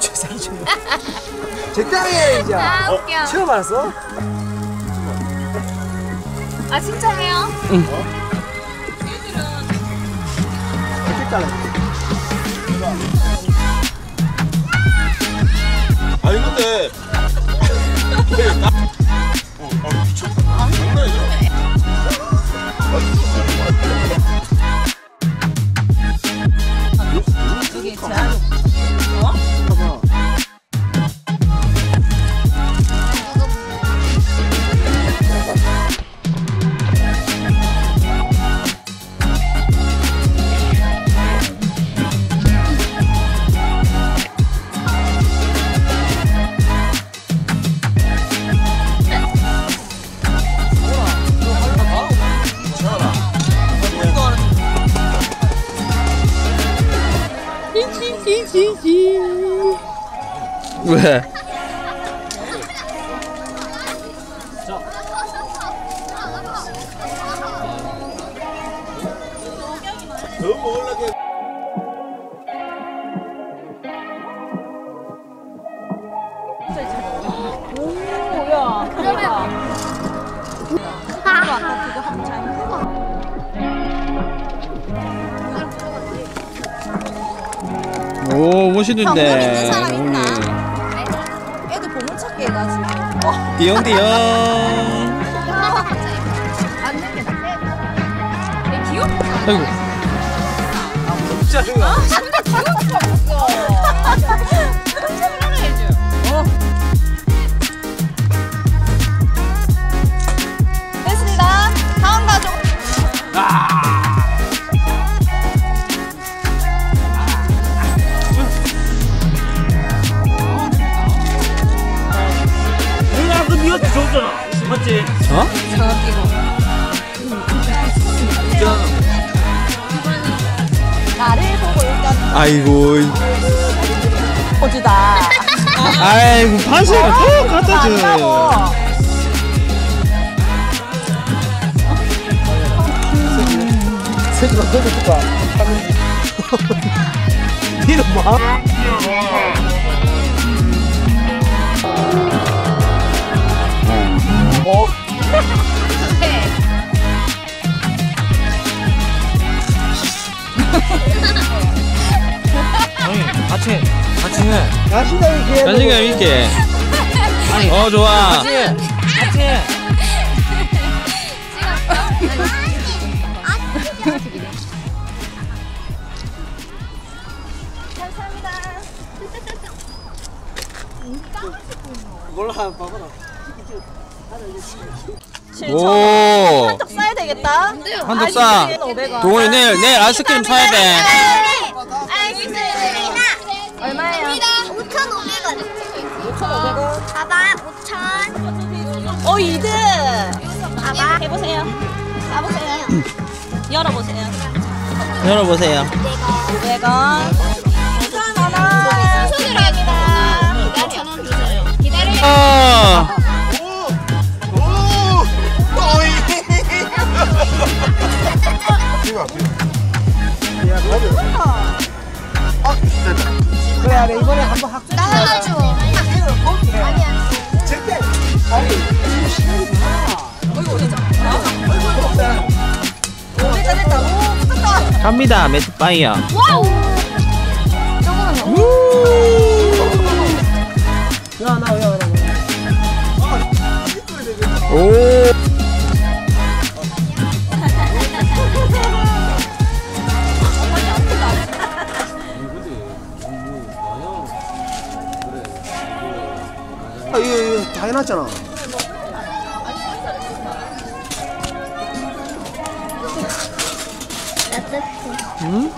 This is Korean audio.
최상이 좀. 적당히 해 이제. 아, 어, 웃겨. 처음 알았어? 아 진짜 해요? 어떻게 따라? 아니 근데 왜? 오야 대박 아까 그거 한번 잘 오 멋있는데. 방금 있는 사람 있나? 보물찾기 해가지고 와 띠용띠용. 아이고. 진짜 중요해. 됐습니다 맞지? 어? 나를 보고 일단 아이고. 포즈다 아이고 판세가 또 갖다 줘. 세주가 그거 줄까? 니는 뭐? 같이 같이 해. 자신감 있게. 자신감 있게. 어 좋아. 같이 해. 그걸로 한번 봐봐라. 오. 한턱 싸야 되겠다 한턱 싸. 500원 동원이 내일 내일 아이스크림 사야 돼. 5,000. 어 2등 봐봐. 해보세요 까보세요 열어보세요 열어보세요. 500원 5,000원 순수입니다. 기다려. 1,000원 주세요. 기다려. 아. 아, 됐다. 그래, 그래, 이번에 한번 학생. 나와줘. 갑니다 매트파이어. 와우. 오. 아, 이거, 이거 다 해놨잖아. 응?